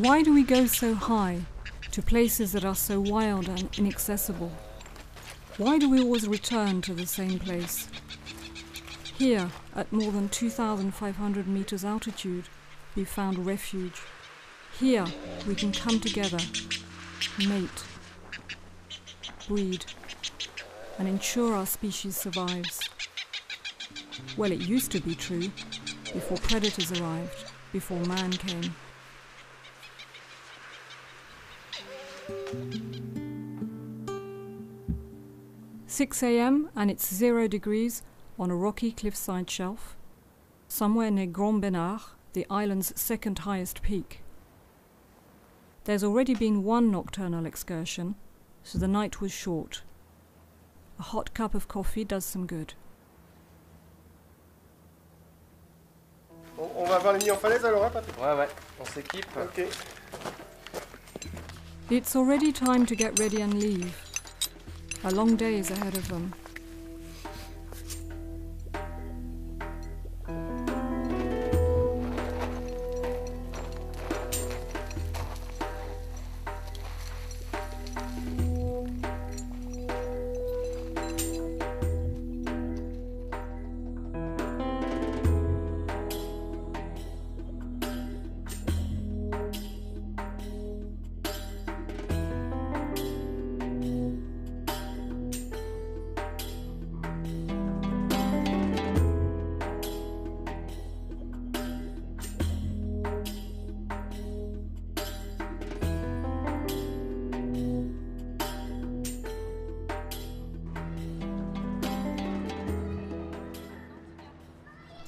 Why do we go so high, to places that are so wild and inaccessible? Why do we always return to the same place? Here, at more than 2,500 meters altitude, we found refuge. Here, we can come together, mate, breed, and ensure our species survives. Well, it used to be true, before predators arrived, before man came. 6 a.m. and it's zero degrees on a rocky cliffside shelf, somewhere near Grand Benard, the island's second highest peak. There's already been one nocturnal excursion, so the night was short. A hot cup of coffee does some good. On, on va voir les nids en falaise alors, hein, Patrick Ouais, ouais, on s'équipe. Ok. It's already time to get ready and leave. A long day is ahead of them.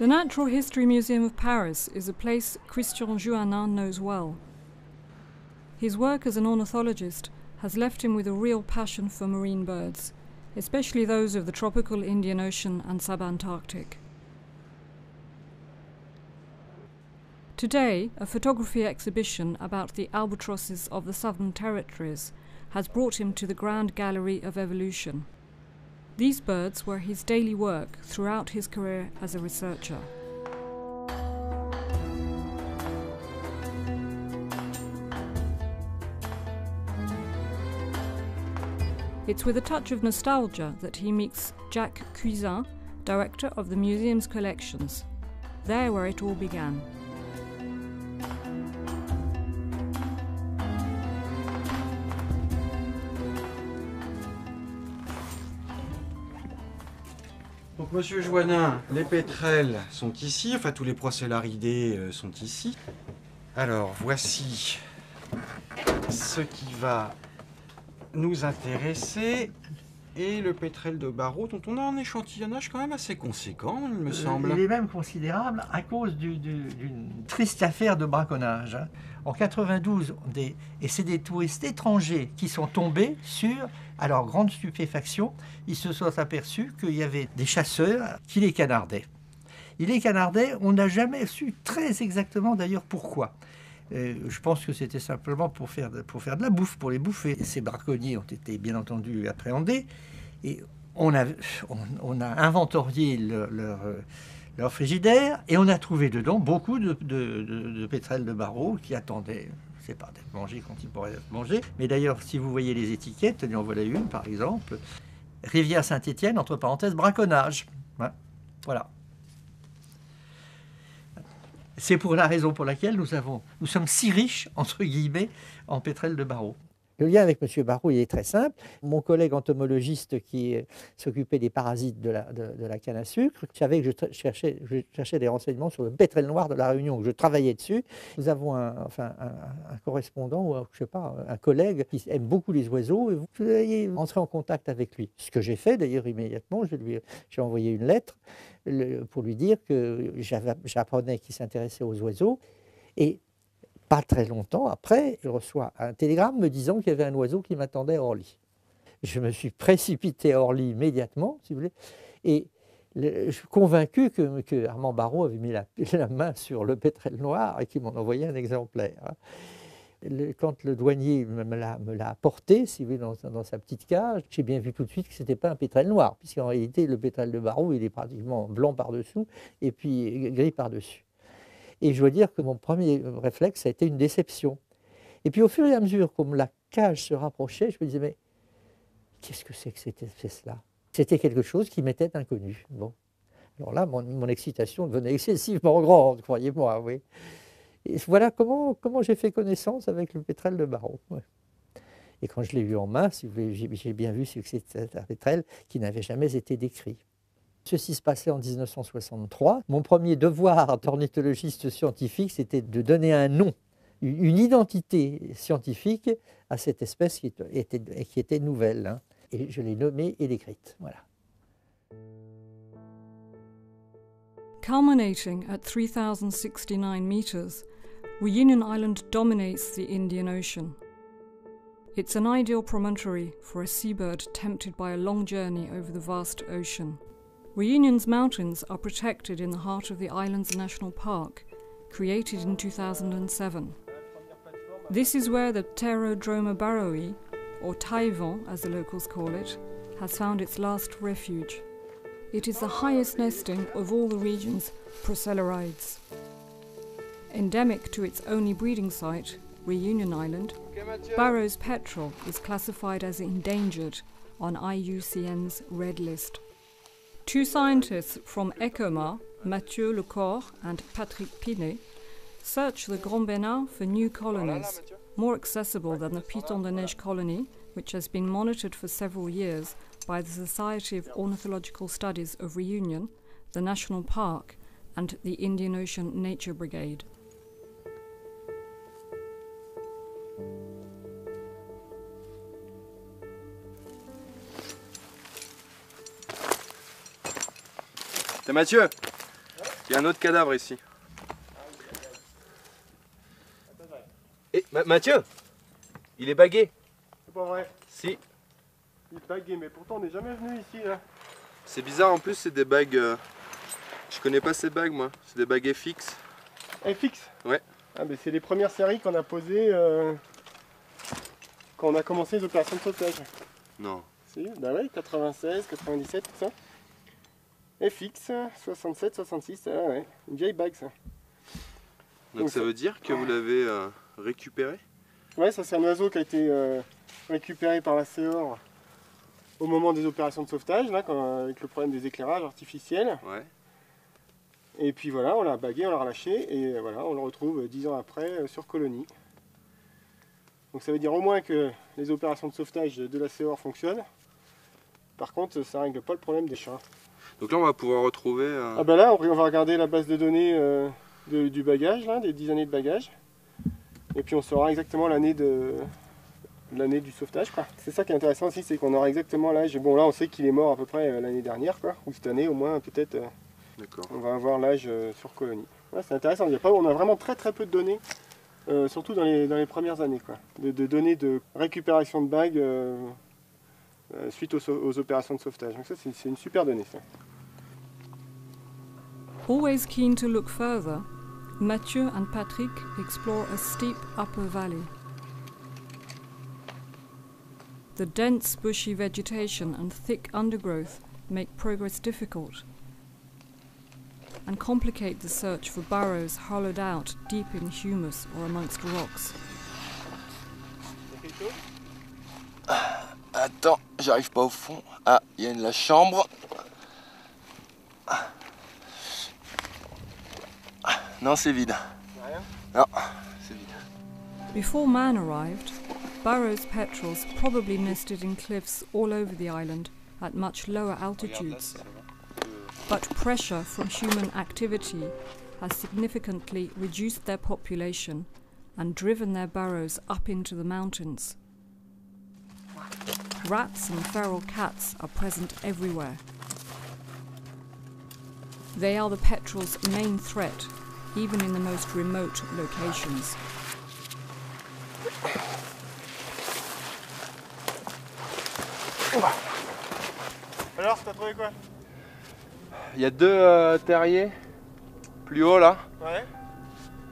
The Natural History Museum of Paris is a place Christian Juanin knows well. His work as an ornithologist has left him with a real passion for marine birds, especially those of the tropical Indian Ocean and subantarctic. Today, a photography exhibition about the albatrosses of the Southern Territories has brought him to the Grand Gallery of Evolution. These birds were his daily work throughout his career as a researcher. It's with a touch of nostalgia that he meets Jacques Cuisin, director of the museum's collections. There where it all began. Monsieur Joannin, les pétrels sont ici, enfin tous les procélaridés euh, sont ici. Alors, voici ce qui va nous intéresser. Et le pétrel de barreau, dont on a un échantillonnage quand même assez conséquent, il me semble. Euh, Il est même considérable à cause du- du- d'une triste affaire de braconnage. hein. En 92, des, et c'est des touristes étrangers qui sont tombés sur, à leur grande stupéfaction, ils se sont aperçus qu'il y avait des chasseurs qui les canardaient. Ils les canardaient, on n'a jamais su très exactement d'ailleurs pourquoi. Je pense que c'était simplement pour faire, pour faire de la bouffe, pour les bouffer. Ces braconniers ont été bien entendu appréhendés. Et on a, on, a inventorié le- leur, leur frigidaire et on a trouvé dedans beaucoup de, de, de- de pétrels de barreau qui attendaient, je sais pas, d'être mangés quand ils pourraient être mangés. Mais d'ailleurs, si vous voyez les étiquettes, en voilà une par exemple. Rivière Saint-Étienne, entre parenthèses, braconnage. Voilà. C'est pour la raison pour laquelle nous, sommes si riches, entre guillemets, en pétrel de barreau. Le lien avec M. Il est très simple. Mon collègue entomologiste qui s'occupait des parasites de la, canne à sucre savait que je, cherchais, des renseignements sur le pétrel noir de la Réunion, que je travaillais dessus. Nous avons un, correspondant, ou un, je sais pas, un collègue qui aime beaucoup les oiseaux, et vous pouvez entrer en contact avec lui. Ce que j'ai fait d'ailleurs immédiatement, je lui- j'ai envoyé une lettre le- pour lui dire que j'apprenais qu'il s'intéressait aux oiseaux. Et pas très longtemps après, je reçois un télégramme me disant qu'il y avait un oiseau qui m'attendait à Orly. Je me suis précipité à Orly immédiatement, si vous voulez, et je suis convaincu que, Armand Barrault avait mis la, main sur le pétrel noir et qu'il m'en envoyait un exemplaire. hein. Quand le douanier me l'a apporté, si vous voulez, dans, dans sa petite cage, j'ai bien vu tout de suite que ce n'était pas un pétrel noir, puisqu'en réalité, le pétrel de Barrault, il est pratiquement blanc par-dessous et puis gris par-dessus. Et je dois dire que mon premier réflexe, a été une déception. Et puis au fur et à mesure, comme la cage se rapprochait, je me disais, mais qu'est-ce que c'est que cette espèce-là? C'était quelque chose qui m'était inconnu. Bon. Alors là, mon, excitation devenait excessivement grande, croyez-moi, oui. Voilà comment, comment j'ai fait connaissance avec le pétrel de Barreau. Et quand je l'ai eu en main, j'ai bien vu que c'était un pétrel qui n'avait jamais été décrit. Ceci se passait en 1963. Mon premier devoir d'ornithologiste scientifique, c'était de donner un nom, une identité scientifique à cette espèce qui était, nouvelle. Hein. Et je l'ai nommée et décrite. Voilà. Culminating at 3069 meters, Reunion Island dominates the Indian Ocean. It's an ideal promontory for a seabird tempted by a long journey over the vast ocean. Reunion's mountains are protected in the heart of the island's national park, created in 2007. This is where the Pterodroma barrowi, or taïwan as the locals call it, has found its last refuge. It is the highest nesting of all the region's procellariids. Endemic to its only breeding site, Reunion Island, Barrow's petrel is classified as endangered on IUCN's Red List. Two scientists from ECOMA, Mathieu Lecor and Patrick Pinet, search the Grand Bénin for new colonies, more accessible than the Piton de Neige colony, which has been monitored for several years by the Society of Ornithological Studies of Reunion, the National Park, and the Indian Ocean Nature Brigade. C'est Mathieu Il y a un autre cadavre ici. Et eh, Mathieu Il est bagué C'est pas vrai Si. Il est bagué, mais pourtant on n'est jamais venu ici là. C'est bizarre, en plus c'est des bagues... Euh, je connais pas ces bagues moi, c'est des bagues FX. FX Ouais. Ah mais c'est les premières séries qu'on a posées euh, quand on a commencé les opérations de sauvetage. Non. Si, bah ouais, 96, 97, tout ça. FX 67, 66, ah ouais, une vieille bague ça. Donc, ça, veut dire que vous l'avez euh, récupéré? Ouais, ça c'est un oiseau qui a été euh, récupéré par la CEOR au moment des opérations de sauvetage, là, avec le problème des éclairages artificiels. Ouais. Et puis voilà, on l'a bagué, on l'a relâché, et voilà, on le retrouve dix ans après euh, sur colonie. Donc ça veut dire au moins que les opérations de sauvetage de la CEOR fonctionnent. Par contre, ça règle pas le problème des chats. Donc là, on va pouvoir retrouver... Euh, ah bah là, on va regarder la base de données euh, du bagage, là, des 10 années de bagage. Et puis on saura exactement l'année de l'année du sauvetage. C'est ça qui est intéressant aussi, c'est qu'on aura exactement l'âge. Bon là, on sait qu'il est mort à peu près euh, l'année dernière, quoi, ou cette année au moins, peut-être. D'accord. On va avoir l'âge sur colonie. c'est intéressant. Il y a pas, on a vraiment très très peu de données. surtout dans les, dans les, premières années, quoi. De, données de récupération de bagues suite aux, aux, opérations de sauvetage. Donc ça, c'est une super donnée. Ça. Always keen to look further, Mathieu and Patrick explore a steep upper valley. The dense bushy vegetation and thick undergrowth make progress difficult and complicate the search for burrows hollowed out deep in humus or amongst rocks. Attends, j'arrive pas au fond. Ah, il y a une la chambre. Non, c'est vide. Non, c'est vide. Before man arrived, Burroughs petrels probably nested in cliffs all over the island at much lower altitudes. But pressure from human activity has significantly reduced their population and driven their burrows up into the mountains. Rats and feral cats are present everywhere. They are the petrel's main threat even in the most remote locations. Alors, t'as trouvé quoi? Il y a deux euh, terriers, plus haut là. Ouais.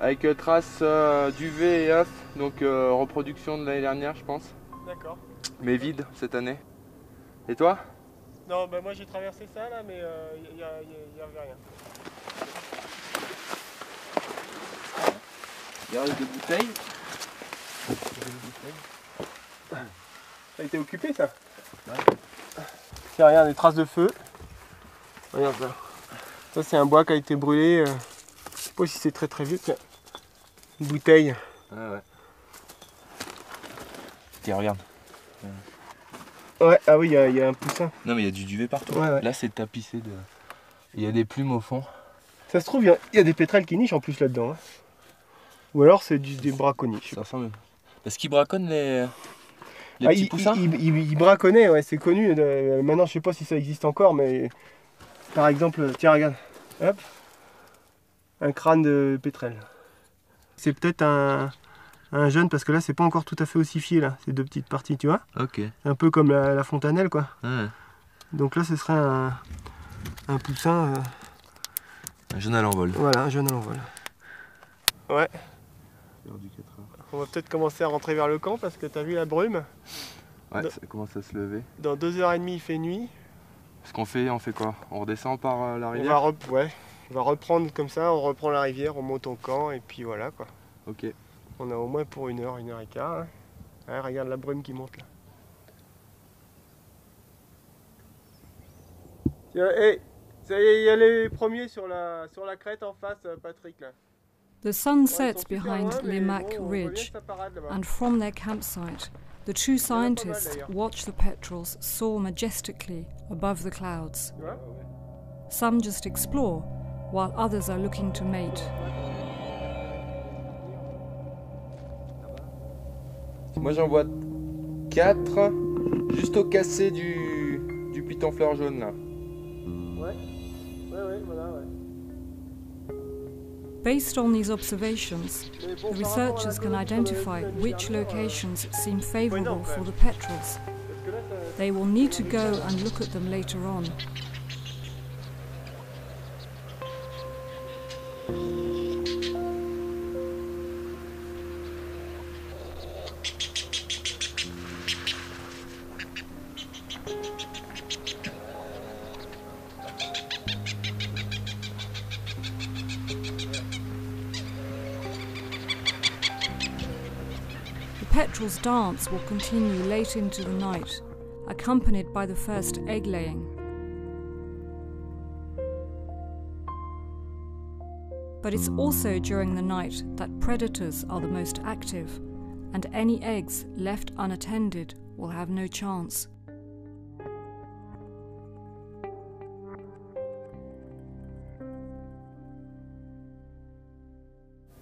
Avec euh, traces euh, d'UV et œufs, donc reproduction de l'année dernière, je pense. D'accord. Mais vide cette année. Et toi? Non, bah moi j'ai traversé ça là, mais il n'y avait rien. Il y a de bouteilles. Ça a été occupé ça Tiens, regarde, des traces de feu. Regarde ça. Ça, c'est un bois qui a été brûlé. euh, Je sais pas si c'est très très vieux. Tiens. Une bouteille. Ah ouais. Tiens, regarde. Ouais, ah oui, il y, y a un poussin. Non, mais il y a du duvet partout. Ouais, ouais. Là, c'est tapissé de. Il y a des plumes au fond. Ça se trouve, il y a- il y, a des pétrels qui nichent en plus là-dedans. hein. Ou alors c'est du- des braconniers. je sais. Parce qu'ils braconnent les. Les Ah, petits il, poussins il, il- il braconnait, ouais, c'est connu. Euh, maintenant, je sais pas si ça existe encore, mais par exemple, tiens, regarde, hop, un crâne de pétrel. C'est peut-être un, un jeune, parce que là, c'est pas encore tout à fait ossifié, là, ces deux petites parties, tu vois. Ok. Un peu comme la, la fontanelle, quoi. Ouais. Donc là, ce serait un, un poussin, euh, Un jeune à l'envol. voilà, un jeune à l'envol. Ouais, on va peut-être commencer à rentrer vers le camp, parce que t'as vu la brume. Ouais, ça commence à se lever. Dans deux heures et demie, il fait nuit. Ce qu'on fait, on fait quoi? On redescend par euh, la On va, rivière rep- ouais, on va reprendre comme ça, on reprend la rivière, on monte au camp et puis voilà quoi. Ok. On a au moins pour une heure, une heure et quart. hein. Ouais, regarde la brume qui monte là. Tiens, hé, ça y est, il y a les premiers sur la, sur la crête en face, euh, Patrick là. The sun sets behind loin, Limac bon, on voit bien Ridge, que ça parade là-bas. and from their campsite, the two en a pas mal, scientists watch the petrels soar majestically above the clouds. Some just explore, while others are looking to mate. Moi j'en vois 4 juste au cassé du, du piton fleur jaune là. Ouais, ouais, ouais, voilà, ouais. Based on these observations, the researchers can identify which locations seem favorable for the petrels. They will need to go and look at them later on. The dance will continue late into the night, accompanied by the first egg laying. But it's also during the night that predators are the most active, and any eggs left unattended will have no chance.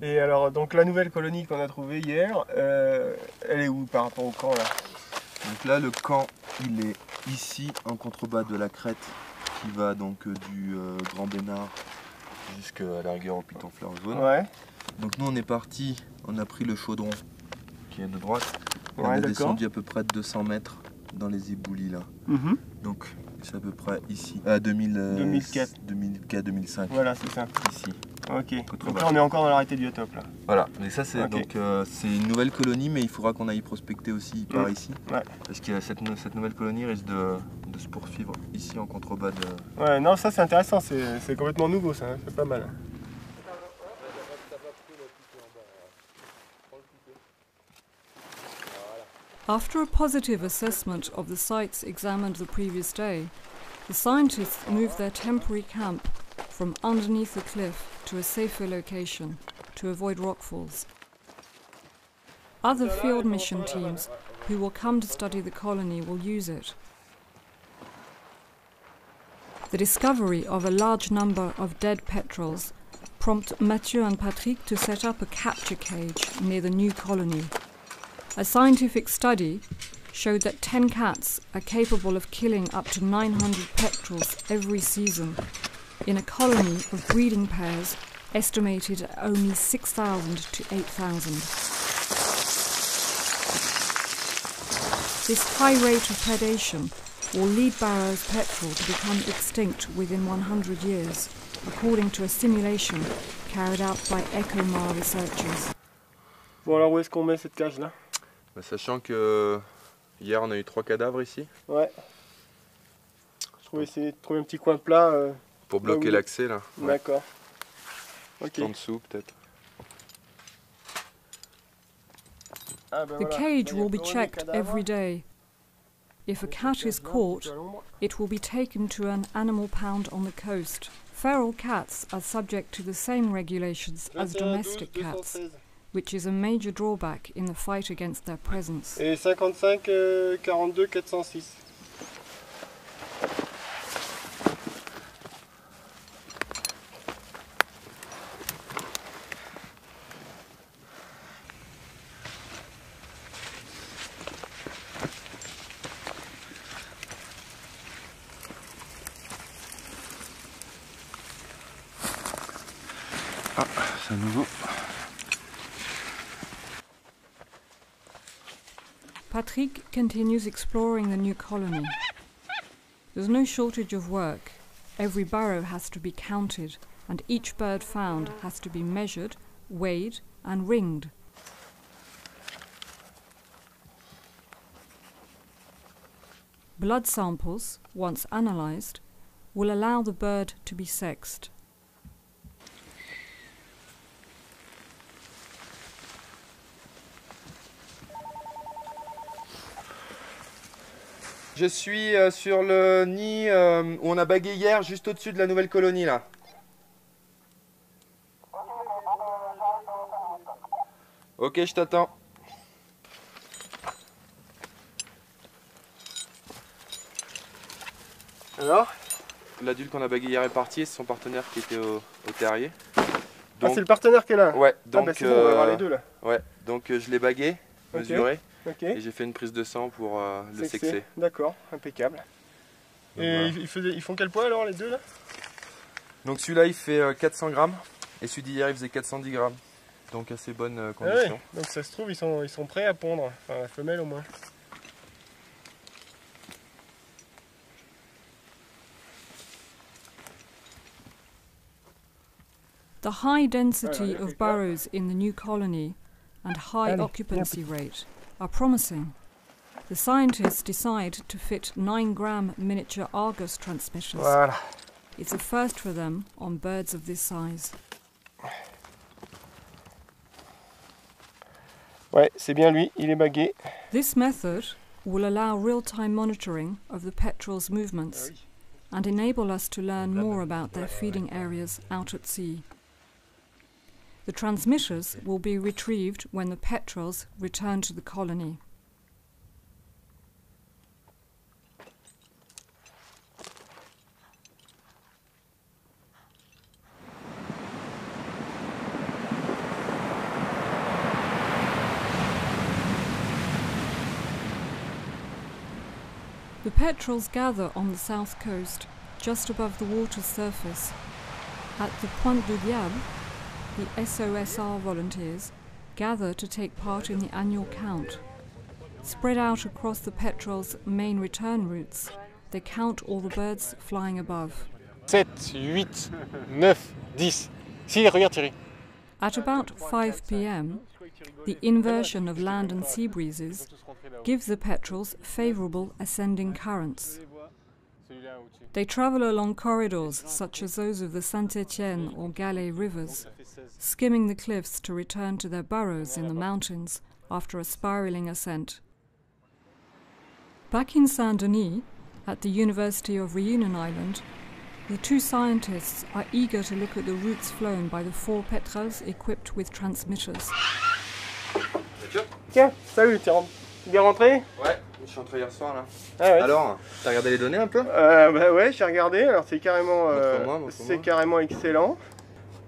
Et alors, donc la nouvelle colonie qu'on a trouvée hier, euh, elle est où par rapport au camp là? Donc là le camp il est ici en contrebas de la crête qui va donc euh, du euh, Grand Bénard jusqu'à la rigueur au piton fleur jaune. Ouais, Donc nous on est parti, on a pris le chaudron qui est de droite. On est descendu à peu près de 200 mètres dans les éboulis là. Mhm. Donc c'est à peu près ici. À 2000, euh, 2004. 2004, 2005. Voilà, c'est ça. Ici. Ok. Donc là, on est encore dans l'arrêté du top là. Voilà, mais ça c'est Ok. donc euh, c'est une nouvelle colonie, mais il faudra qu'on aille prospecter aussi par Mm. ici. Ouais. Parce que cette, cette nouvelle colonie risque de, de se poursuivre ici en contrebas de. Ouais, non, ça c'est intéressant, c'est c'est complètement nouveau ça, hein, c'est pas mal. After a positive assessment of the sites examined the previous day, the scientists moved their temporary camp from underneath the cliff to a safer location to avoid rockfalls. Other field mission teams who will come to study the colony will use it. The discovery of a large number of dead petrels prompt Mathieu and Patrick to set up a capture cage near the new colony. A scientific study showed that 10 cats are capable of killing up to 900 petrels every season in a colony of breeding pairs estimated at only 6,000 to 8,000. This high rate of predation will lead Barrow's petrel to become extinct within 100 years, according to a simulation carried out by ECOMAR researchers. Bon, alors où est-ce qu'on met cette cage là Bah, sachant que euh, hier on a eu trois cadavres ici Ouais. Je trouvais essayer de trouver un petit coin plat. euh, pour bloquer oui. l'accès là. Ouais. D'accord. Ok. En dessous peut-être. Ah, The cage Là, il y a will be checked every day. If a cat is cache là, un caught, petit peu à l'ombre. it will be taken to an animal pound on the coast. Feral cats are subject to the same regulations as domestic cats, which is a major drawback in the fight against their presence. Et 55 euh, 42 406. C'est à nouveau. Patrick continues exploring the new colony. There's no shortage of work. Every burrow has to be counted, and each bird found has to be measured, weighed, and ringed. Blood samples, once analysed, will allow the bird to be sexed. Je suis euh, sur le nid euh, où on a bagué hier, juste au-dessus de la nouvelle colonie là. Ok, je t'attends. Alors? L'adulte qu'on a bagué hier est parti, c'est son partenaire qui était au, au terrier. Ah, Donc, c'est le partenaire qui est là? ouais, Ah, donc, bah, c'est bon, on va avoir euh, les deux là. ouais, donc je l'ai bagué, mesuré, Et j'ai fait une prise de sang pour euh, le sexer. D'accord, impeccable. Donc, Et voilà. ils, faisaient- ils font quel poids alors les deux là? Donc celui-là il fait euh, 400 grammes, et celui d'hier il faisait 410 grammes. Donc assez bonne euh, Ah ouais, condition. Donc ça se trouve ils sont, ils sont prêts à pondre, enfin la femelle au moins. The high density of burrows in the new colony and high Allez, occupancy rate are promising. The scientists decide to fit 9 gram miniature Argus transmissions. Voilà. It's a first for them on birds of this size. Ouais, c'est bien lui, il est bagué. This method will allow real time monitoring of the petrel's movements and enable us to learn more about their feeding areas out at sea. The transmitters will be retrieved when the petrels return to the colony. The petrels gather on the south coast, just above the water's surface. At the Pointe du Diable, the SOSR volunteers gather to take part in the annual count. Spread out across the petrels' main return routes, they count all the birds flying above. 7, 8, 9, 10. Si, regarde Thierry. At about 5 pm, the inversion of land and sea breezes gives the petrels favourable ascending currents. They travel along corridors such as those of the Saint Etienne or Galles rivers, skimming the cliffs to return to their burrows in the mountains after a spiralling ascent. Back in Saint Denis, at the University of Reunion Island, the two scientists are eager to look at the routes flown by the four petrels equipped with transmitters. Tiens, salut, t'es ren- bien rentré Ouais, je suis entré hier soir là. Ah ouais. Alors, t'as regardé les données un peu Euh, bah ouais, j'ai regardé. Alors c'est carrément, euh, c'est carrément excellent.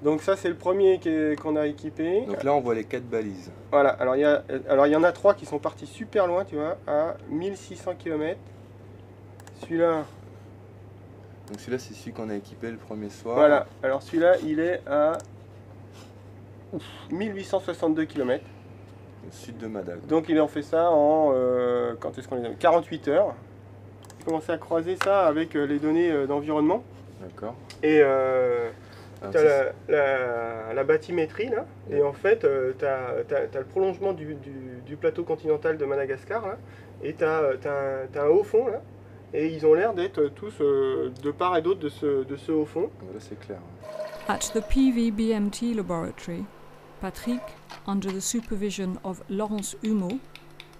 Donc ça c'est le premier qu'on a équipé. Donc là on voit les 4 balises. Voilà. Alors il y a, alors il y en a trois qui sont partis super loin, tu vois, à 1600 km. Celui-là, Donc celui-là c'est celui qu'on a équipé le premier soir. voilà. Alors celui-là, il est à ouf, 1862 km. Au sud de Madag. Donc il en fait ça en euh, quand est-ce qu'on les a 48 heures. J'ai commencé à croiser ça avec euh, les données euh, d'environnement D'accord. et euh, Alors, tu as la, la- la bathymétrie là et en fait tu as, le prolongement du, du- du plateau continental de Madagascar là et tu as, un haut fond là et ils ont l'air d'être tous euh, de part et d'autre de ce, de ce haut fond. c'est- Là c'est clair. At the PVBMT laboratory, Patrick, under the supervision of Laurence Humeau,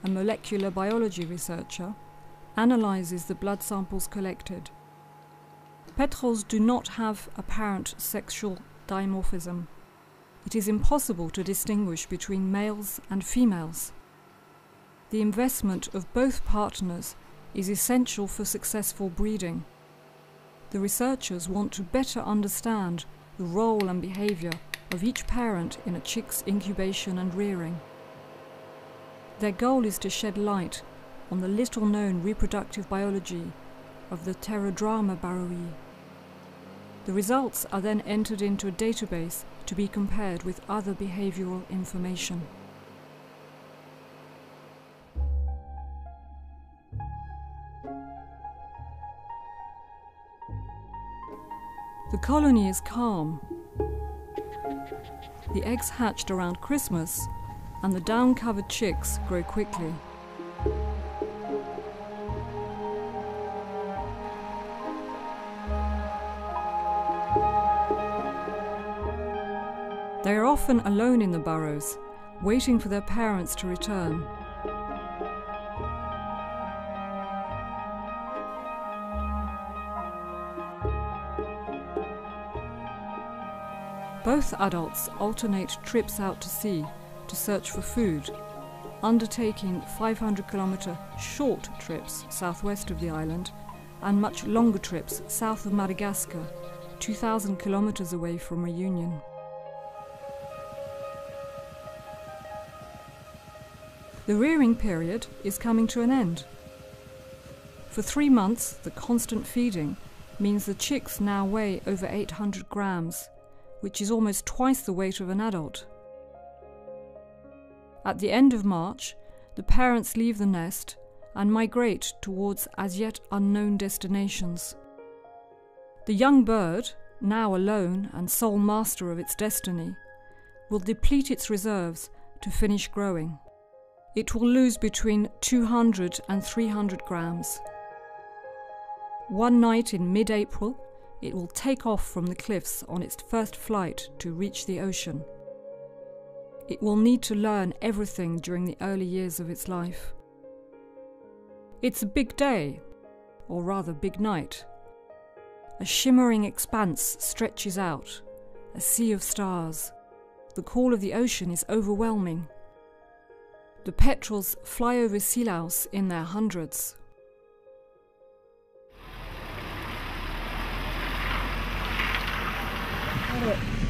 a molecular biology researcher, analyzes the blood samples collected. Petrels do not have apparent sexual dimorphism. It is impossible to distinguish between males and females. The investment of both partners is essential for successful breeding. The researchers want to better understand the role and behavior of each parent in a chick's incubation and rearing. Their goal is to shed light on the little known reproductive biology of the Pterodrama barrowi. The results are then entered into a database to be compared with other behavioral information. The colony is calm. The eggs hatched around Christmas and the down covered chicks grow quickly. They are often alone in the burrows, waiting for their parents to return. Both adults alternate trips out to sea to search for food, undertaking 500 kilometre short trips southwest of the island and much longer trips south of Madagascar, 2,000 kilometres away from Reunion. The rearing period is coming to an end. For three months, the constant feeding means the chicks now weigh over 800 grams, which is almost twice the weight of an adult. At the end of March, the parents leave the nest and migrate towards as yet unknown destinations. The young bird, now alone and sole master of its destiny, will deplete its reserves to finish growing. It will lose between 200 and 300 grams. One night in mid April, it will take off from the cliffs on its first flight to reach the ocean. It will need to learn everything during the early years of its life. It's a big day, or rather, big night. A shimmering expanse stretches out, a sea of stars. The call of the ocean is overwhelming. The petrels fly over Silaus in their hundreds.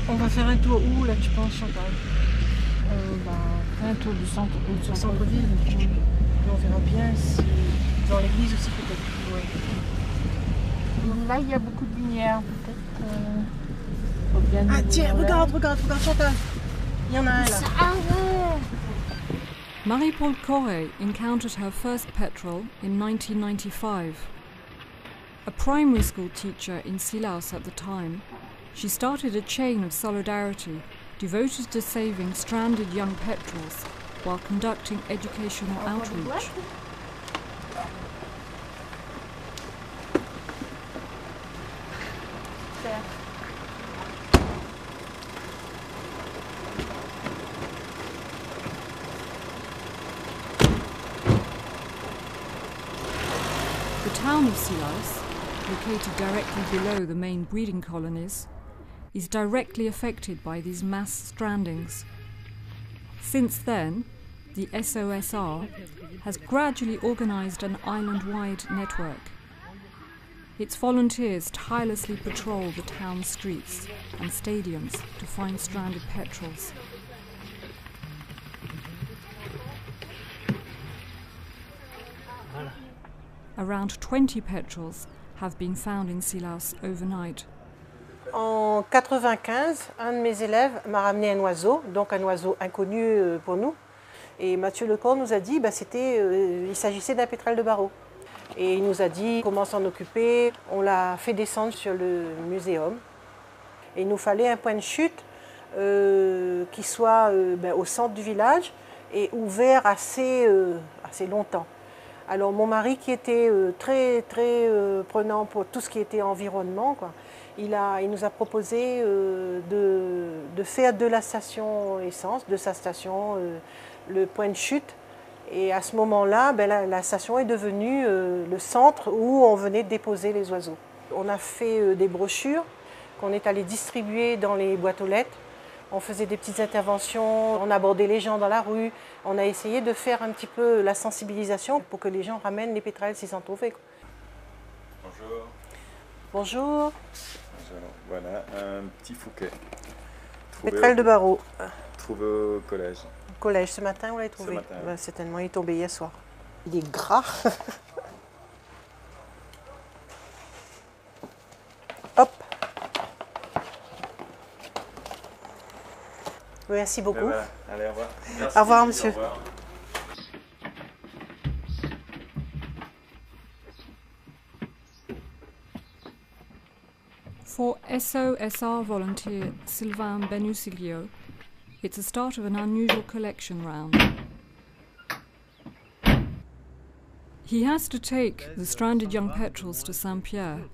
On va faire un tour où là tu penses Chantal Euh, bah, un tour du centre, du centre. centre-ville Et on verra bien si... Dans l'église aussi peut-être. Ouais. Là, il y a beaucoup de lumière, peut-être. euh, bien Ah tiens, regarde, regarde, regarde Chantal Il y en a un là. Ah ouais Marie-Paul Corre encountered her first petrel in 1995. A primary school teacher in Silaus at the time, she started a chain of solidarity devoted to saving stranded young petrels while conducting educational outreach. The town of Silaus, located directly below the main breeding colonies, is directly affected by these mass strandings. Since then, the SOSR has gradually organized an island wide network. Its volunteers tirelessly patrol the town's streets and stadiums to find stranded petrels. Around 20 petrels have been found in Silaus overnight. En 95, un de mes élèves m'a ramené un oiseau, donc un oiseau inconnu euh, pour nous. Et Mathieu Lecor nous a dit, bah, c'était, euh, il s'agissait d'un pétrel de barreau. Et il nous a dit comment s'en occuper. On l'a fait descendre sur le muséum. Et il nous fallait un point de chute euh, qui soit ben, au centre du village et ouvert assez, assez longtemps. Alors mon mari qui était très très prenant pour tout ce qui était environnement, quoi, il, a, il nous a proposé euh, de, de faire de la station essence, de sa station, euh, le point de chute. Et à ce moment-là, ben, la, la station est devenue euh, le centre où on venait déposer les oiseaux. On a fait des brochures qu'on est allé distribuer dans les boîtes aux lettres. On faisait des petites interventions, on abordait les gens dans la rue. On a essayé de faire un petit peu la sensibilisation pour que les gens ramènent les pétrels s'ils en trouvaient. Bonjour. Bonjour, Voilà un petit fouquet. Pétrel de barreau. trouvé au collège. Au collège ce matin, vous l'avez trouvé? Matin, oui. Ben, Certainement, il est tombé hier soir. Il est gras. Hop. Merci beaucoup. Ben voilà. Allez, au revoir. Merci, Au revoir, monsieur. Au revoir. For SOSR volunteer Sylvain Benusilio, it's the start of an unusual collection round. He has to take the stranded young petrels to Saint Pierre,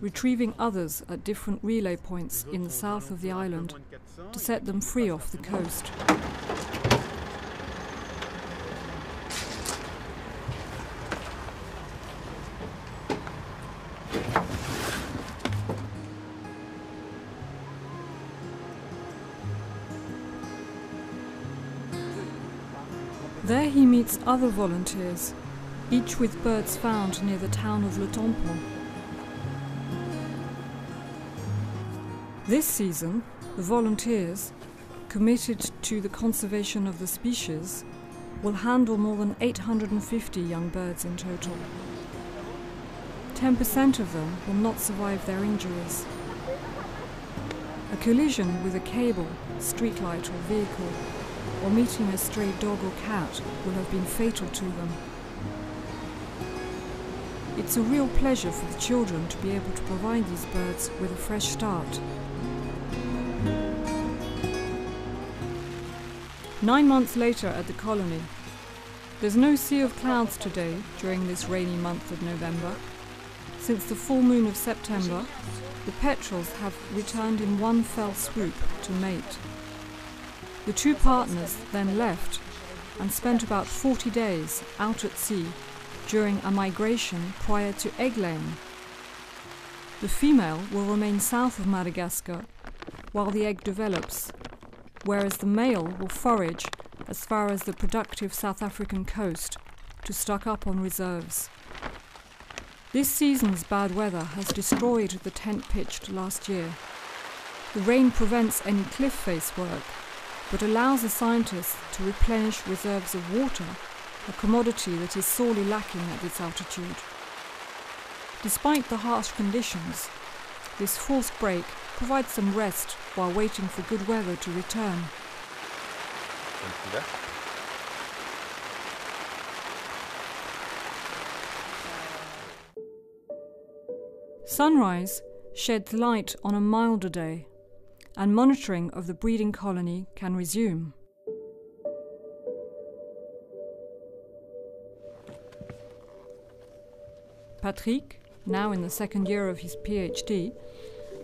retrieving others at different relay points in the south of the island to set them free off the coast. Other volunteers, each with birds found near the town of Le Tampon. This season, the volunteers, committed to the conservation of the species, will handle more than 850 young birds in total. 10% of them will not survive their injuries. A collision with a cable, streetlight, or vehicle, or meeting a stray dog or cat will have been fatal to them. It's a real pleasure for the children to be able to provide these birds with a fresh start. Nine months later at the colony, there's no sea of clouds today during this rainy month of November. Since the full moon of September, the petrels have returned in one fell swoop to mate. The two partners then left and spent about 40 days out at sea during a migration prior to egg laying. The female will remain south of Madagascar while the egg develops, whereas the male will forage as far as the productive South African coast to stock up on reserves. This season's bad weather has destroyed the tent pitched last year. The rain prevents any cliff face work, but allows the scientists to replenish reserves of water, a commodity that is sorely lacking at this altitude. Despite the harsh conditions, this forced break provides some rest while waiting for good weather to return. Sunrise sheds light on a milder day, and monitoring of the breeding colony can resume. Patrick, now in the second year of his PhD,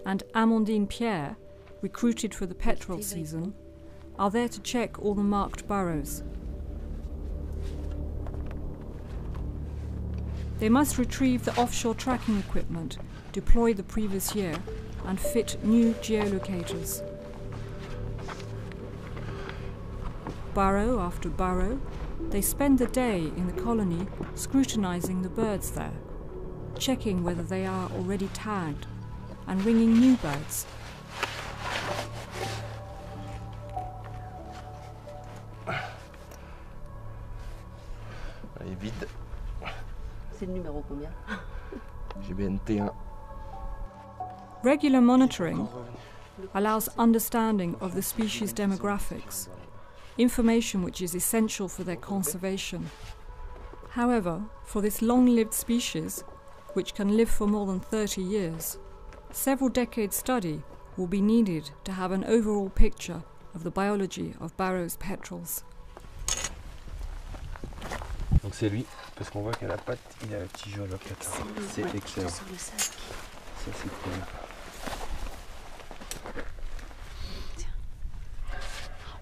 and Amandine Pierre, recruited for the petrol season, are there to check all the marked burrows. They must retrieve the offshore tracking equipment deployed the previous year and fit new geolocators. Burrow after burrow, they spend the day in the colony scrutinizing the birds there, checking whether they are already tagged, and ringing new birds. Elle est vide. C'est le numéro combien GBNT1. Regular monitoring allows understanding of the species demographics, information which is essential for their conservation. However, for this long lived species, which can live for more than 30 years, several decades study will be needed to have an overall picture of the biology of Barrow's petrels. Donc c'est lui, parce qu'on voit qu'à la patte, il a un petit géolocateur. C'est excellent. Ça c'est cool.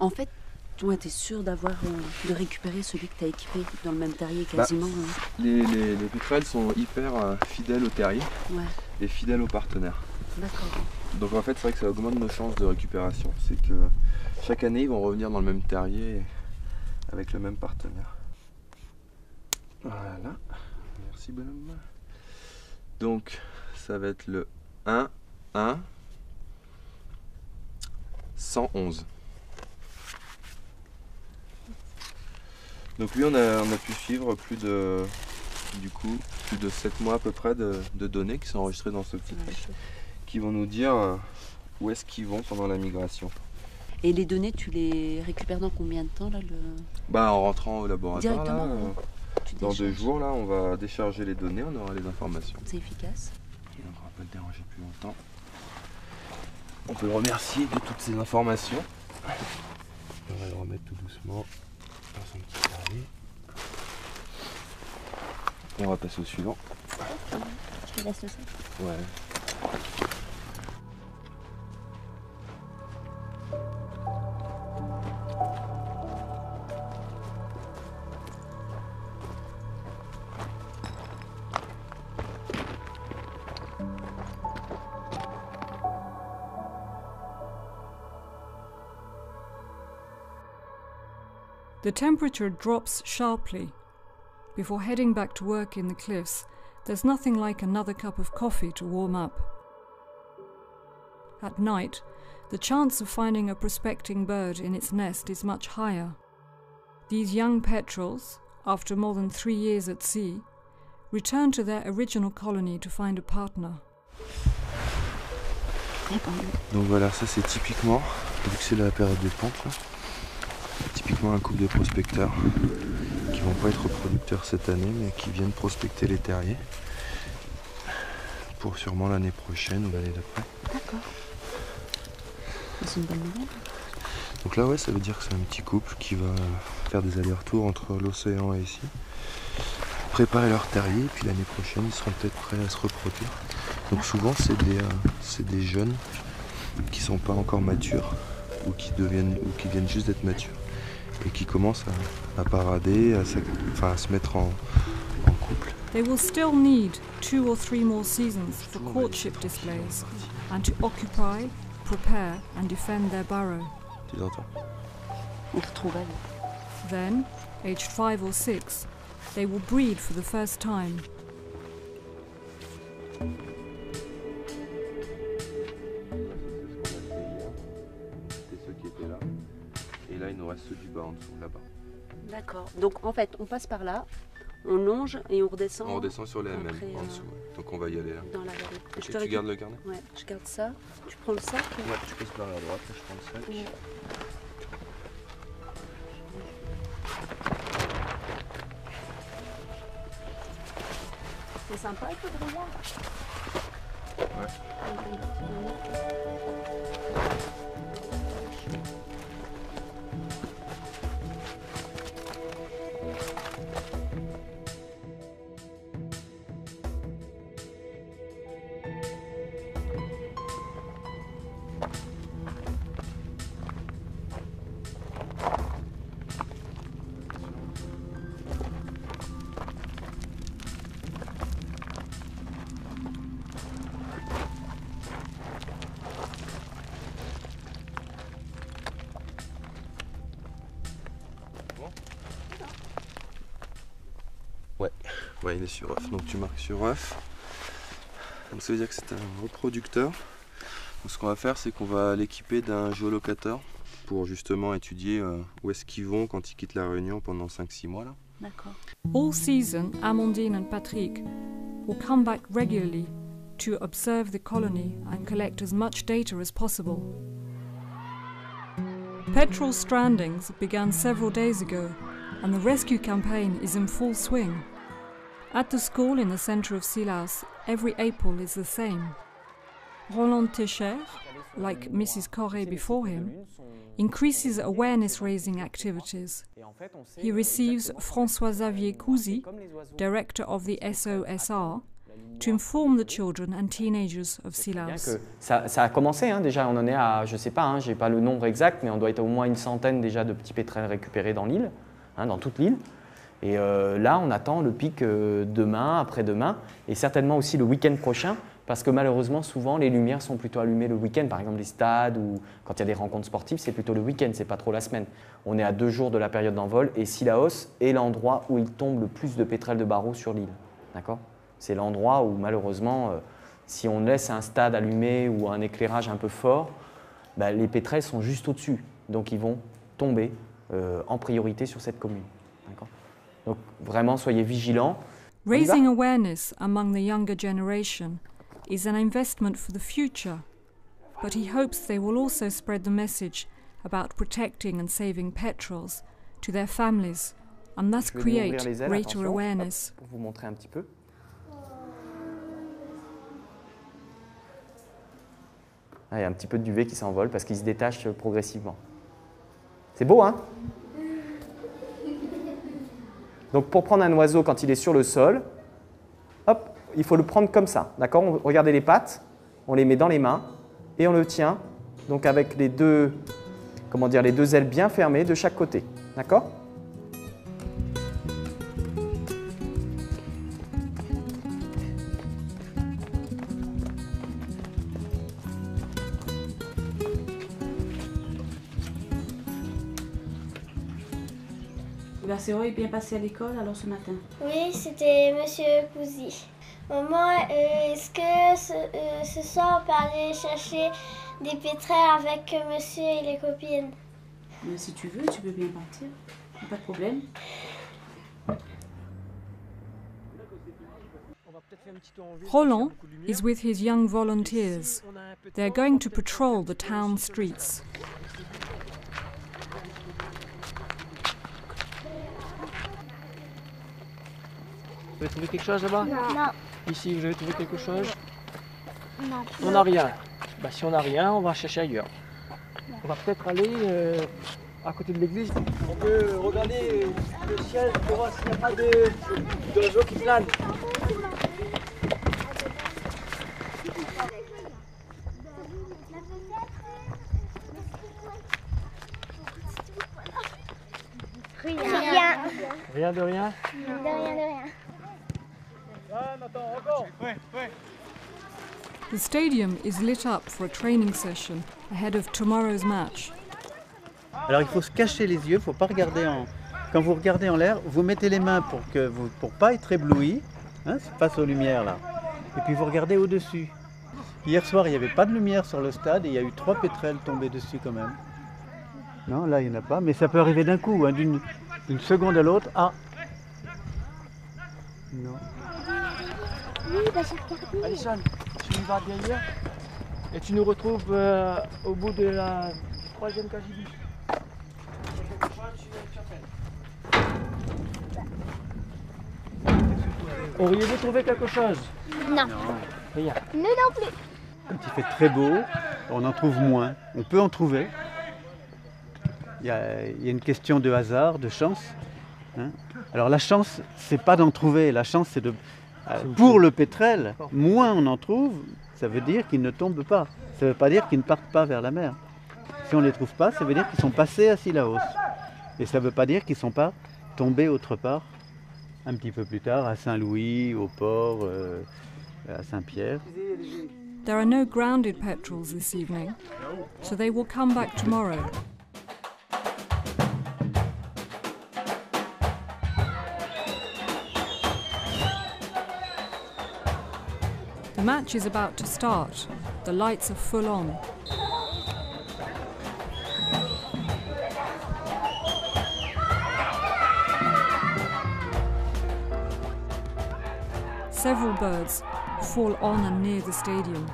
En fait, toi, tu es sûr d'avoir euh, de récupérer celui que tu as équipé dans le même terrier Bah, quasiment hein. Les, les, les pétrels sont hyper euh, fidèles au terrier Ouais, et fidèles aux partenaires. d'accord. Donc en fait, c'est vrai que ça augmente nos chances de récupération. C'est que chaque année, ils vont revenir dans le même terrier avec le même partenaire. Voilà. Merci, bonhomme. Donc, ça va être le 1, 1, 111. Donc lui, on a, on a pu suivre plus de, du coup, plus de 7 mois à peu près de, de données qui sont enregistrées dans ce petit truc qui vont nous dire euh, où est-ce qu'ils vont pendant la migration. Et les données, tu les récupères dans combien de temps là le... Bah en rentrant au laboratoire là, Directement, euh, hein. tu dans deux jours là, on va décharger les données, on aura les informations. C'est efficace. Et donc on va pas le déranger plus longtemps. On peut le remercier de toutes ces informations. On va le remettre tout doucement dans son petit carré. On va passer au suivant. Je te laisse ça. Ouais. The temperature drops sharply. Before heading back to work in the cliffs, there's nothing like another cup of coffee to warm up. At night, the chance of finding a prospecting bird in its nest is much higher. These young petrels, after more than three years at sea, return to their original colony to find a partner. Donc voilà, ça c'est typiquement, vu que c'est la période des pontes, là, typiquement un couple de prospecteurs qui vont pas être reproducteurs cette année, mais qui viennent prospecter les terriers pour sûrement l'année prochaine ou l'année d'après. D'accord. C'est une bonne nouvelle. Donc là, ouais, ça veut dire que c'est un petit couple qui va faire des allers-retours entre l'océan et ici, préparer leur terrier, et puis l'année prochaine, ils seront peut-être prêts à se reproduire. Donc souvent, c'est des, euh, des jeunes qui sont pas encore matures ou qui deviennent ou qui viennent juste d'être matures et qui commencent à, à parader, à, s'ac- enfin, à se mettre en, en couple. They will still need two or three more seasons for courtship displays and to occupy, prepare, and defend their burrow. Tu les entends? Retrouvailles. Then, aged five or six, they will breed for the first time. Reste du bas en dessous, là-bas. D'accord. Donc en fait, on passe par là, on longe et on redescend. On redescend sur les MM Après, en euh, dessous. ouais. Donc on va y aller là. Dans la vallée. Tu récup- gardes le carnet? Ouais, je garde ça. Tu prends le sac? Ouais, tu peux se barrer à droite, là, je prends le sac. Ouais. C'est sympa avec le. Ouais, sur œuf. Donc tu marques sur œuf. Donc ça veut dire que c'est un reproducteur. Donc ce qu'on va faire, c'est qu'on va l'équiper d'un géolocateur pour justement étudier euh, où est-ce qu'ils vont quand ils quittent la Réunion pendant 5-6 mois là. D'accord. All season, Amandine and Patrick will come back regularly to observe the colony and collect as much data as possible. Petrol strandings began several days ago, and the rescue campaign is in full swing. At the school in the centre of Silas, every April is the same. Roland Techer, like Mrs. Corre before him, increases awareness raising activities. He receives François Xavier Cousy, director of the SOSR, to inform the children and teenagers of ça, ça a commencé, hein, déjà on en est à, je sais pas, hein, j'ai pas le nombre exact, mais on doit être au moins une centaine déjà de petits pétrels récupérés dans l'île, hein, dans toute l'île. Et euh, là, on attend le pic euh, demain, après-demain, et certainement aussi le week-end prochain, parce que malheureusement, souvent, les lumières sont plutôt allumées le week-end. Par exemple, les stades ou quand il y a des rencontres sportives, c'est plutôt le week-end, c'est pas trop la semaine. On est à deux jours de la période d'envol, et Silaos est l'endroit où il tombe le plus de pétrels de barreaux sur l'île. C'est l'endroit où, malheureusement, euh, si on laisse un stade allumé ou un éclairage un peu fort, bah, les pétrels sont juste au-dessus. Donc, ils vont tomber en priorité sur cette commune. Donc, vraiment, soyez vigilants. Raising awareness among the younger generation is an investment for the future, but he hopes they will also spread the message about protecting and saving petrels to their families and thus create les ailes, greater hop, awareness. pour vous montrer un petit peu. Ah, il y a un petit peu de duvet qui s'envole parce qu'il se détache progressivement. C'est beau, hein? Donc pour prendre un oiseau quand il est sur le sol, hop, il faut le prendre comme ça, d'accord? Regardez les pattes, on les met dans les mains et on le tient, donc avec les deux, comment dire, les deux ailes bien fermées de chaque côté, d'accord? L'Océan est bien passé à l'école alors ce matin? Oui, c'était Monsieur Cousy. Maman, euh, est-ce que ce, euh, ce soir on peut aller chercher des pétrels avec monsieur et les copines? Mais si tu veux, tu peux bien partir. Pas de problème. Roland is with his young volunteers. They are going to patrol the town streets. Vous avez trouvé quelque chose là-bas Non. Ici, vous avez trouvé quelque chose Non. On n'a rien. Bah, si on n'a rien, on va chercher ailleurs. On va peut-être aller euh, à côté de l'église. On peut regarder le ciel pour voir s'il n'y a pas de- d'oiseaux qui planent. Rien. Rien de rien? De rien, de rien. The stadium is lit up for a training session ahead of tomorrow's match. Alors il faut se cacher les yeux, faut pas regarder en. Quand vous regardez en l'air, vous mettez les mains pour que vous pour pas être ébloui, hein, face aux lumières là. Et puis vous regardez au-dessus. Hier soir, il n'y avait pas de lumière sur le stade et il y a eu trois pétrels tombés dessus quand même. Non, là il n'y en a pas, mais ça peut arriver d'un coup, hein, d'une seconde à l'autre. Ah Non. Oui, bah j'ai regardé. Alison, tu y vas derrière et tu nous retrouves euh, au bout de la troisième KGB. Auriez-vous trouvé quelque chose? Non. Rien. Nous non plus. Quand il fait très beau, on en trouve moins. On peut en trouver. Il y a, il y a une question de hasard, de chance. hein. Alors la chance, c'est pas d'en trouver. La chance, c'est de. Euh, Pour le pétrel, moins on en trouve, ça veut dire qu'ils ne tombent pas. Ça ne veut pas dire qu'ils ne partent pas vers la mer. Si on ne les trouve pas, ça veut dire qu'ils sont passés à Silaos. Et ça ne veut pas dire qu'ils ne sont pas tombés autre part, un petit peu plus tard, à Saint-Louis, au port, euh, à Saint-Pierre. There are no grounded petrels this evening, so they will come back tomorrow. The match is about to start. The lights are full on. Several birds fall on and near the stadium.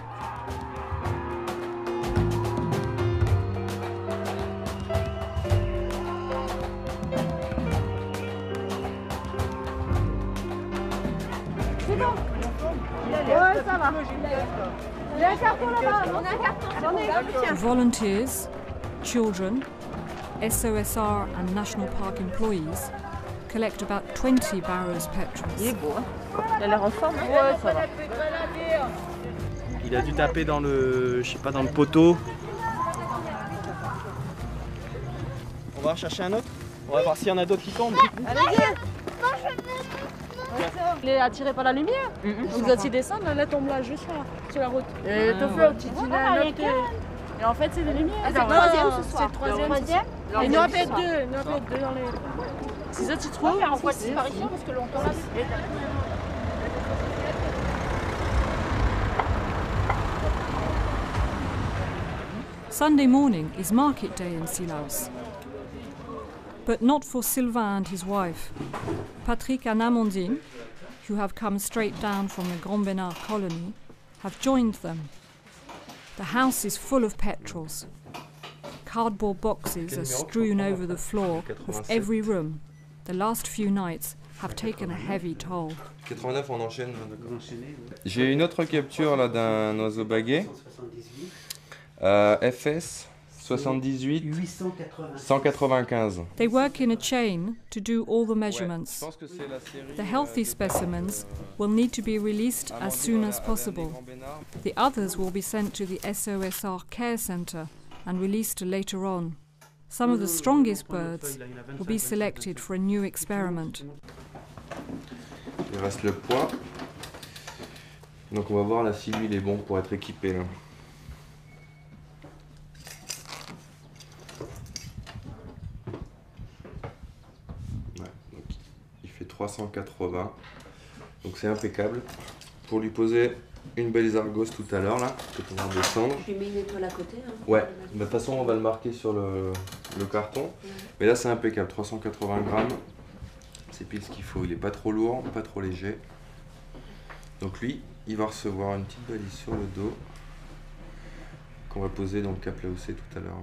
Un carton là-bas. On a un carton. Tiens. Volunteers, children, SOSR and National Park employees collect about 20 barrows petrels. Il est beau, hein Il a l'air en forme, hein Ouais, ça va. Il a dû taper dans le, je sais pas, dans le poteau. On va chercher un autre On va voir s'il y en a d'autres qui tombent. Allez, viens Il est attiré par la lumière. Donc vous s'il descend, là, tombe là, juste là, sur la route. Et t'as fait ouais. un petit dîner, un autre. Et en fait, c'est des lumières. Ah, c'est le troisième ce C'est soir. troisième. Le troisième. Il y en a peut-être deux, il a peut-être deux dans les. C'est ça, tu trouves? Faire en voie de disparition parce que longtemps là, c'est. Sunday morning is market day in Silaus. But not for Sylvain and his wife. Patrick and Amandine, who have come straight down from the Grand Bénard colony, have joined them. The house is full of petrels. Cardboard boxes are strewn over the floor of every room. The last few nights have taken a heavy toll. 89, on enchaîne. d'accord. J'ai une autre capture là d'un oiseau baguet. Euh, FS 78 195. They work in a chain to do all the measurements. pense que c'est la série, The healthy specimens will need to be released as soon as possible. The others will be sent to the SOSR Care Centre and released later on. Some of the strongest birds will be selected for a new experiment. Il reste le poids. Donc on va voir là si lui il est bon pour être équipé là. Ouais, donc il fait 380. Donc c'est impeccable. Pour lui poser une belle Zargos tout à l'heure là, que va descendre. Je lui mets une étoile à côté. hein. Ouais, de toute façon on va le marquer sur le, le carton. Mais là c'est impeccable, 380 grammes. C'est pile ce qu'il faut, il est pas trop lourd, pas trop léger. Donc lui, il va recevoir une petite balise sur le dos qu'on va poser dans le cap Laossé tout à l'heure.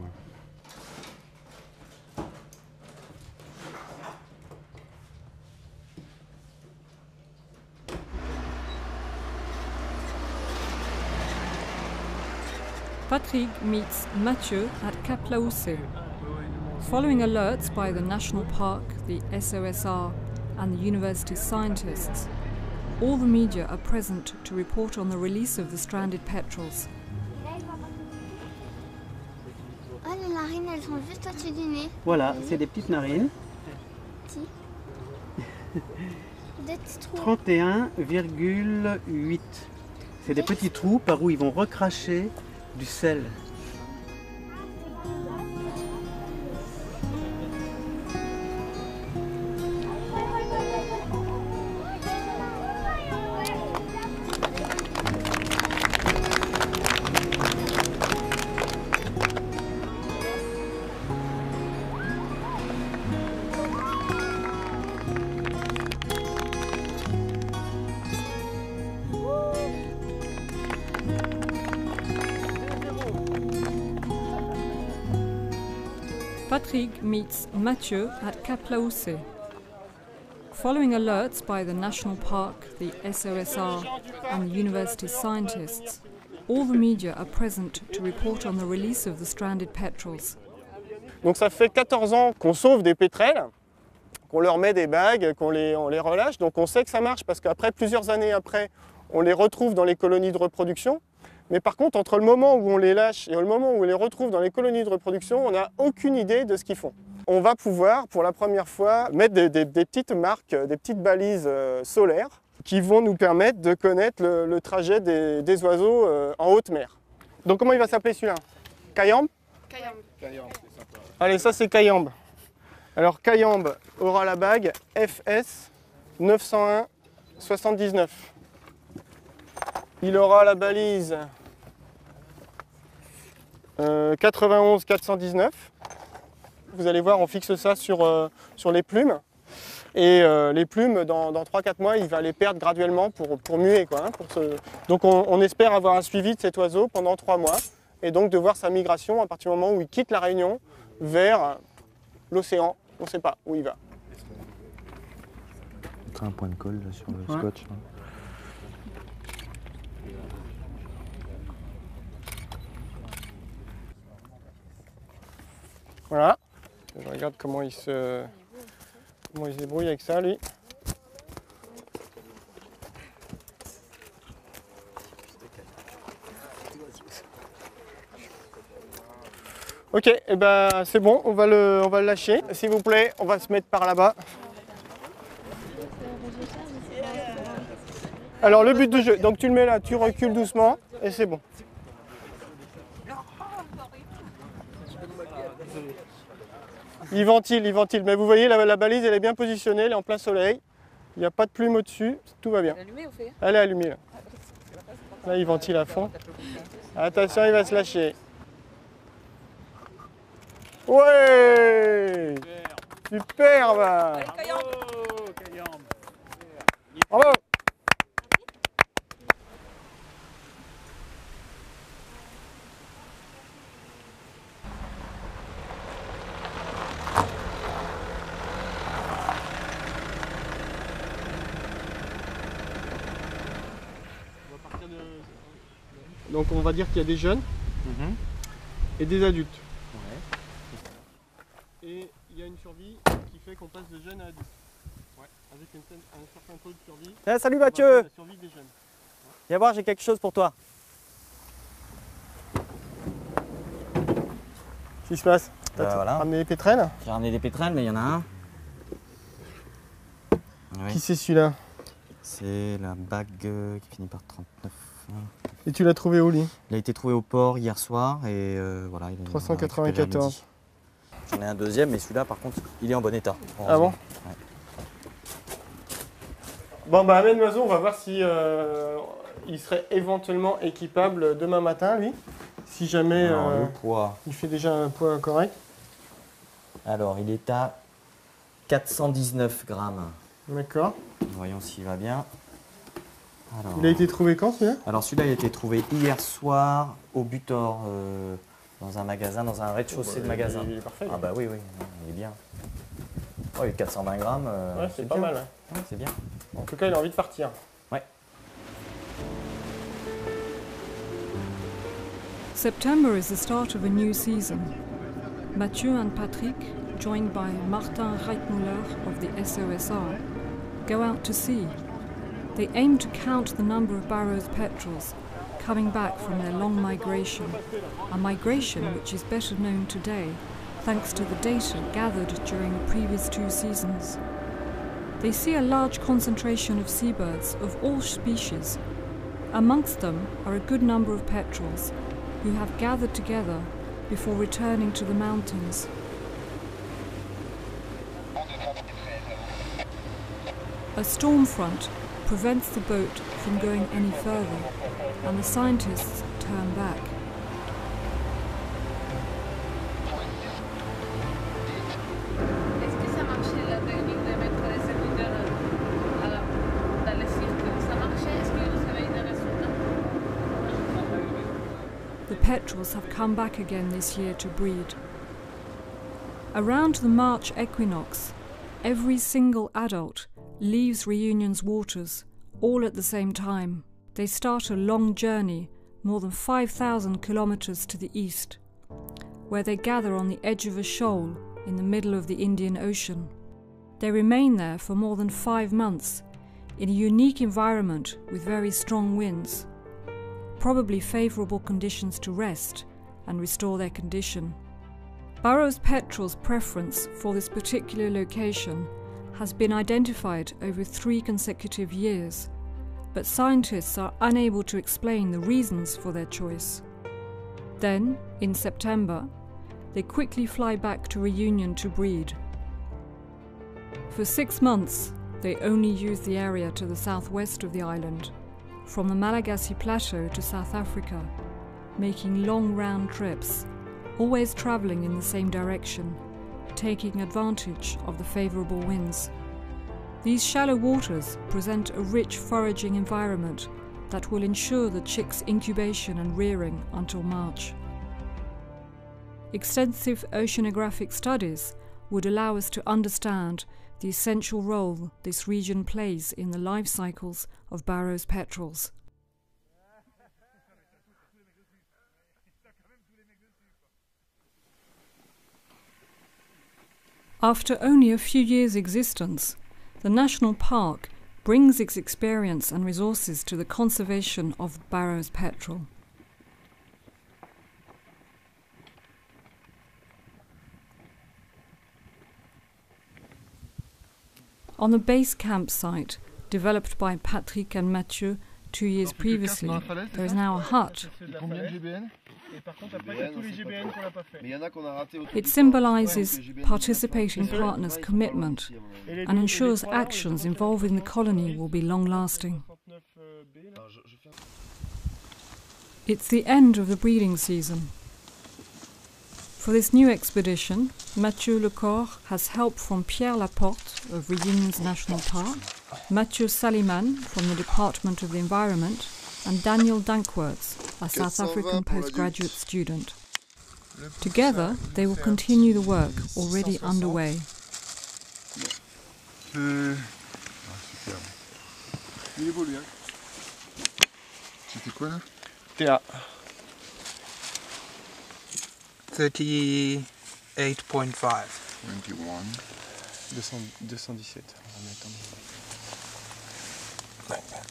Patrick meets Mathieu at Cap Laousse. Following alerts by the National Park, the SOSR, and the university scientists, all the media are present to report on the release of the stranded petrels. Oh, les narines, elles sont juste au-dessus du nez. Voilà, c'est des petites narines. Petit. Des petits trous. 31,8. C'est des petits trous par où ils vont recracher du sel. Patrick meets Mathieu at Cap Laousse. Following alerts by the National Park, the SOSR, and the university scientists, all the media are present to report on the release of the stranded petrels. Donc ça fait 14 ans qu'on sauve des pétrels, qu'on leur met des bagues, qu'on les, on les relâche. Donc on sait que ça marche parce qu'après, plusieurs années après, on les retrouve dans les colonies de reproduction. Mais par contre, entre le moment où on les lâche et le moment où on les retrouve dans les colonies de reproduction, on n'a aucune idée de ce qu'ils font. On va pouvoir, pour la première fois, mettre des, des- des petites marques, des petites balises euh, solaires qui vont nous permettre de connaître le, le trajet des, des oiseaux euh, en haute mer. Donc comment il va s'appeler celui-là? Cayambe? Allez, ça c'est Cayambe. Alors Cayambe aura la bague FS 901 79. Il aura la balise euh, 91 419. Vous allez voir, on fixe ça sur, euh, sur les plumes. Et euh, les plumes, dans, dans 3-4 mois, il va les perdre graduellement pour, pour muer. Quoi, hein, pour Donc on, on espère avoir un suivi de cet oiseau pendant 3 mois. Et donc de voir sa migration à partir du moment où il quitte la Réunion vers l'océan. On ne sait pas où il va. Un point de colle là sur le Ouais. scotch. là. Voilà. Je regarde comment il se, Comment il se débrouille avec ça, lui Ok, et ben c'est bon, on va, le, on va le lâcher. S'il vous plaît, on va se mettre par là-bas. Alors le but du jeu, donc tu le mets là, tu recules doucement et c'est bon. Il ventile, il ventile. Mais vous voyez, la, la balise, elle est bien positionnée, elle est en plein soleil. Il n'y a pas de plume au-dessus, tout va bien. Elle est allumée ou fait Elle est allumée là. Là, il ventile à fond. Attention, il va se lâcher. Ouais Superbe Bravo Donc on va dire qu'il y a des jeunes Mhm. et des adultes. Et il y a une survie qui fait qu'on passe de jeunes à adultes. Avec une cer- un certain taux de survie. Eh, salut Mathieu. La survie des jeunes. Viens voir, j'ai quelque chose pour toi. Qu'est-ce qui se passe? T'as Bah, voilà. ramené les pétrels? J'ai ramené des pétrels, mais il y en a un. Oui. Qui c'est celui-là? C'est la bague euh, qui finit par 39. Et tu l'as trouvé où lui Il a été trouvé au port hier soir et euh, voilà. Il est- on l'a récupéré à 394. midi. J'en ai un deuxième, mais celui-là, par contre, il est en bon état. Ah bon? Ouais. Bon bah l'oiseau, on va voir si euh, il serait éventuellement équipable demain matin lui. Si jamais Alors, euh, le poids. il fait déjà un poids correct. Alors, il est à 419 grammes. D'accord. Voyons s'il va bien. Alors, Il a été trouvé quand celui-là? Alors celui-là, il a été trouvé hier soir au Butor, euh, dans un magasin, dans un rez-de-chaussée Oh, bah, de magasin. il est parfait, Ah bah oui, oui, il est bien. Oh, il est 420 grammes. euh, Ouais, c'est pas bien. mal, hein. Ouais, c'est bien. En tout cas, il a envie de partir. Ouais. September is the start of a new season. Mathieu and Patrick, joined by Martin Reitmuller of the SOSR, go out to sea. They aim to count the number of Barrow's petrels coming back from their long migration, a migration which is better known today thanks to the data gathered during the previous two seasons. They see a large concentration of seabirds of all species. Amongst them are a good number of petrels who have gathered together before returning to the mountains. A storm front prevents the boat from going any further, and the scientists turn back. The petrels have come back again this year to breed. Around the March equinox, every single adult leaves Reunion's waters, all at the same time. They start a long journey, more than 5,000 kilometers to the east, where they gather on the edge of a shoal in the middle of the Indian Ocean. They remain there for more than five months, in a unique environment with very strong winds probably favourable conditions to rest and restore their condition. Burroughs Petrel's preference for this particular location has been identified over three consecutive years, but scientists are unable to explain the reasons for their choice. Then, in September, they quickly fly back to Reunion to breed. For six months, they only use the area to the southwest of the island, from the Malagasy Plateau to South Africa, making long round trips, always travelling in the same direction, taking advantage of the favourable winds. These shallow waters present a rich foraging environment that will ensure the chicks' incubation and rearing until March. Extensive oceanographic studies would allow us to understand the essential role this region plays in the life cycles of Barrow's petrels. After only a few years' existence, the national park brings its experience and resources to the conservation of Barrow's petrel. On the base campsite, developed by Patrick and Mathieu two years previously, there is now a hut. It symbolizes participating partners' commitment and ensures actions involving the colony will be long lasting. It's the end of the breeding season. For this new expedition, Mathieu Lecor has help from Pierre Laporte of Reunions National Park, Mathieu Saliman from the Department of the Environment, and Daniel Dankworts, a South African postgraduate student. Together, they will continue the work already underway. Il évolue, hein. C'était quoi là TA. 38.5. 21. 200 217. Mettre en-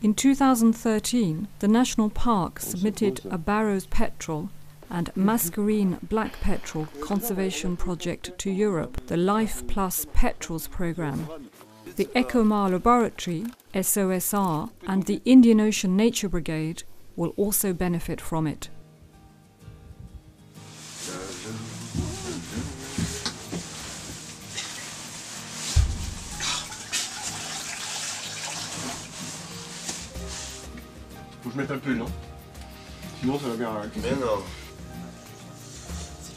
In 2013, the national park submitted a Barrows petrel and mascarine black petrel conservation project to Europe, the Life Plus Petrels program. The ECOMAR laboratory, SOSR, and the Indian Ocean Nature Brigade will also benefit from it. Faut que je mette un peu, non Sinon, ça va bien arrêter. Mais non.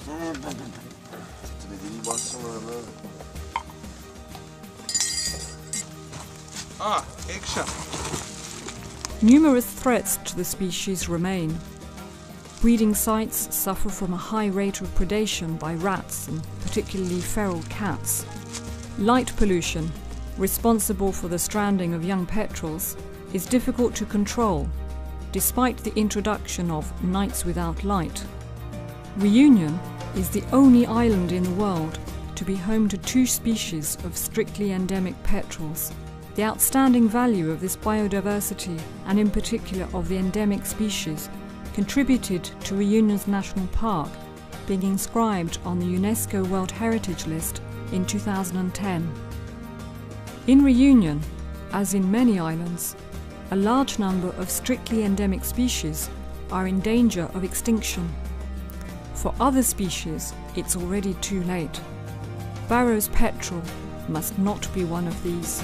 Ça met des vibrations dans la main. Ah, extra. Numerous threats to the species remain. Breeding sites suffer from a high rate of predation by rats and particularly feral cats. Light pollution, responsible for the stranding of young petrels, is difficult to control, despite the introduction of nights without light. Reunion is the only island in the world to be home to two species of strictly endemic petrels. The outstanding value of this biodiversity, and in particular of the endemic species, contributed to Reunion's National Park being inscribed on the UNESCO World Heritage List in 2010. In Reunion, as in many islands, a large number of strictly endemic species are in danger of extinction. For other species, it's already too late. Barrow's petrel must not be one of these.